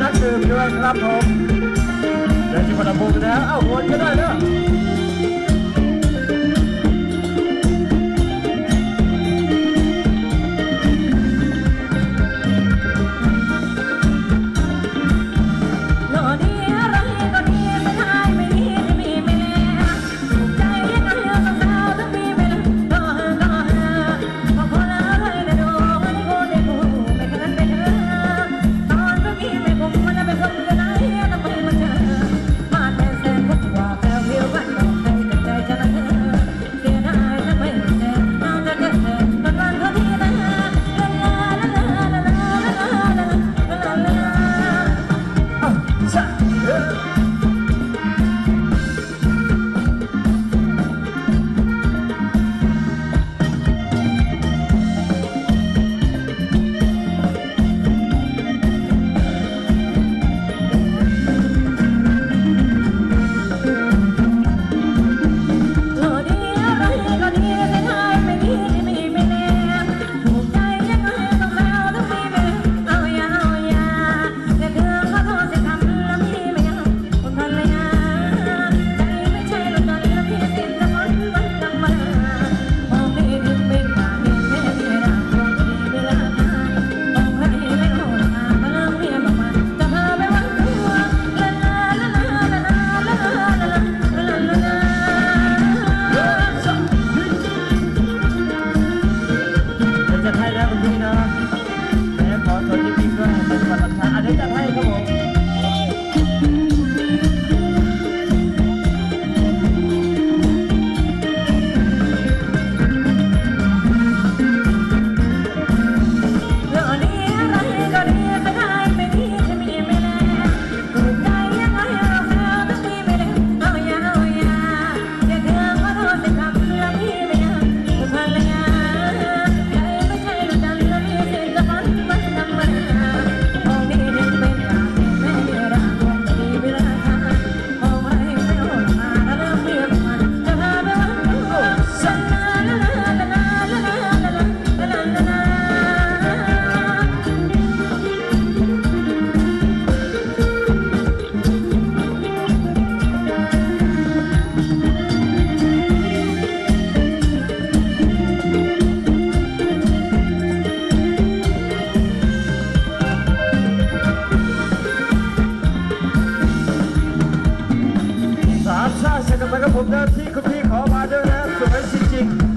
นักดื่มด้วยครับผมเดี๋ยวจิบประดับผมนะ เอ้าวนก็ได้เนาะ กันไปกับผมนะที่คุณพี่ขอมาด้วยนะสวยจริง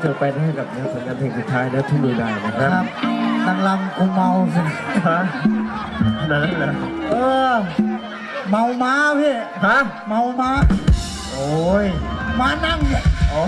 เธอไปได้กับเนื้อผลงานเพลงสุดท้ายแล้วทุ่งลุยลายนะคครัรับบนางลำคงเมาสิฮะนั่นแหละเออ เมาม้าพี่ ฮะ เมาม้า โอ้ยม้านั่งเนี่ย อ๋อ